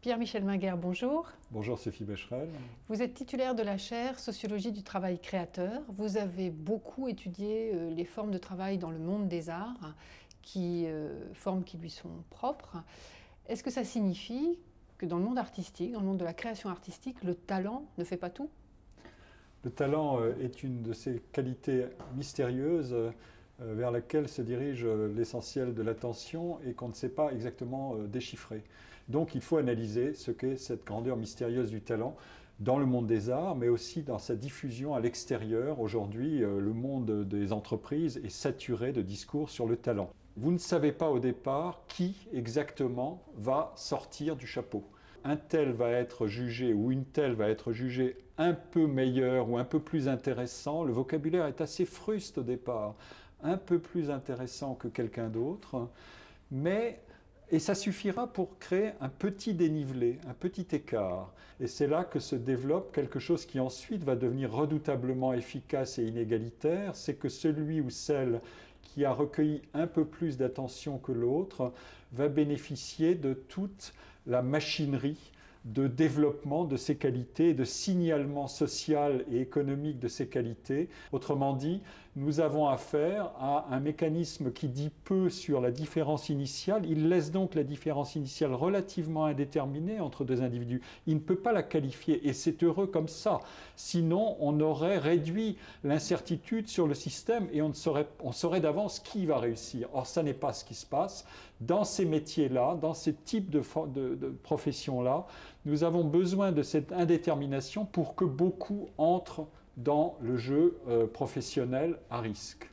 Pierre-Michel Minguer, bonjour. Bonjour Sophie Becherel. Vous êtes titulaire de la chaire Sociologie du travail créateur. Vous avez beaucoup étudié euh, les formes de travail dans le monde des arts, qui, euh, formes qui lui sont propres. Est-ce que ça signifie que dans le monde artistique, dans le monde de la création artistique, le talent ne fait pas tout? Le talent euh, est une de ces qualités mystérieuses vers laquelle se dirige l'essentiel de l'attention et qu'on ne sait pas exactement déchiffrer. Donc il faut analyser ce qu'est cette grandeur mystérieuse du talent dans le monde des arts, mais aussi dans sa diffusion à l'extérieur. Aujourd'hui, euh, le monde des entreprises est saturé de discours sur le talent. Vous ne savez pas au départ qui exactement va sortir du chapeau. Un tel va être jugé ou une telle va être jugée un peu meilleur ou un peu plus intéressant. Le vocabulaire est assez fruste au départ, un peu plus intéressant que quelqu'un d'autre, mais et ça suffira pour créer un petit dénivelé, un petit écart. Et c'est là que se développe quelque chose qui ensuite va devenir redoutablement efficace et inégalitaire, c'est que celui ou celle qui a recueilli un peu plus d'attention que l'autre va bénéficier de toute la machinerie de développement de ces qualités, de signalement social et économique de ces qualités. Autrement dit, nous avons affaire à un mécanisme qui dit peu sur la différence initiale. Il laisse donc la différence initiale relativement indéterminée entre deux individus. Il ne peut pas la qualifier et c'est heureux comme ça. Sinon, on aurait réduit l'incertitude sur le système et on, saurait, on saurait d'avance qui va réussir. Or, ça n'est pas ce qui se passe. Dans ces métiers-là, dans ces types de, de professions-là, nous avons besoin de cette indétermination pour que beaucoup entrent dans le jeu euh, professionnel à risque.